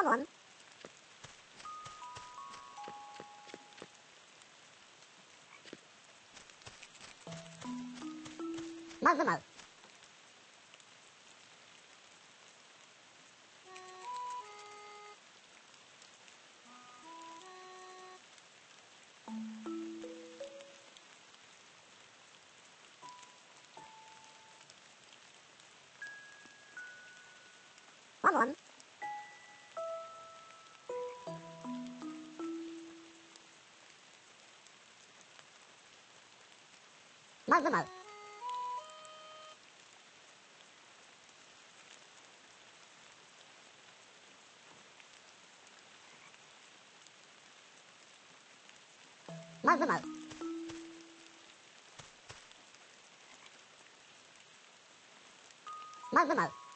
Come on. Mau mau mau. Come. まずまう。まずまう。まずまう。